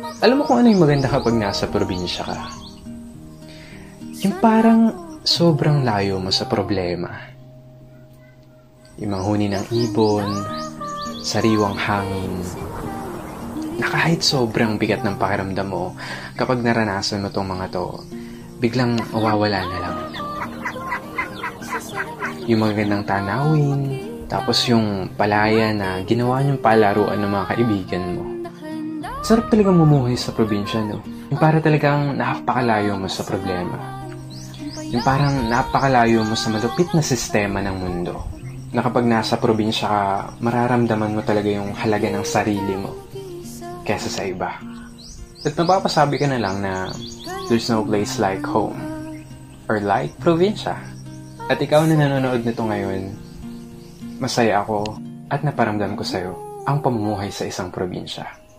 Alam mo kung ano yung maganda kapag nasa probinsya ka? Yung parang sobrang layo mo sa problema. Yung manghuni ng ibon, sariwang hangin, na kahit sobrang bigat ng pakiramdam mo, kapag naranasan mo tong mga to, biglang mawawala na lang. Yung magandang tanawin, tapos yung palaya na ginawa niyong palaruan ng mga kaibigan mo. Sarap talaga mumuhay sa probinsya, no? Yung para talagang napakalayo mo sa problema. Yung parang napakalayo mo sa malupit na sistema ng mundo. Na kapag nasa probinsya ka, mararamdaman mo talaga yung halaga ng sarili mo kesa sa iba. At mapapasabi ka na lang na there's no place like home or like probinsya. At ikaw na nanonood nito ngayon, masaya ako at naparamdam ko sa'yo ang pamumuhay sa isang probinsya.